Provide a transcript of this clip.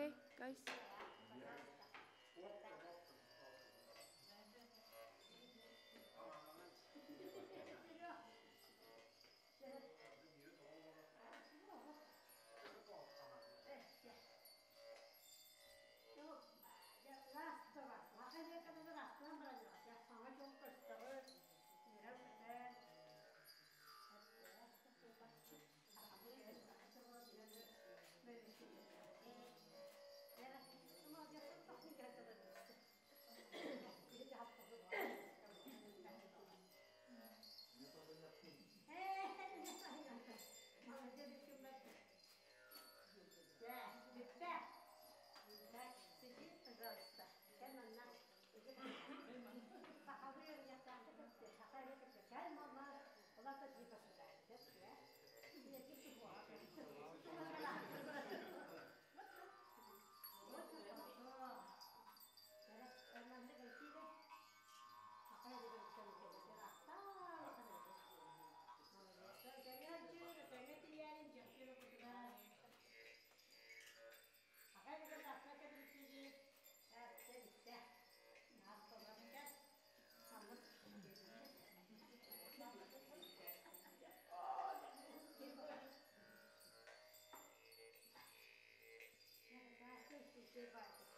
Okay, guys. Goodbye.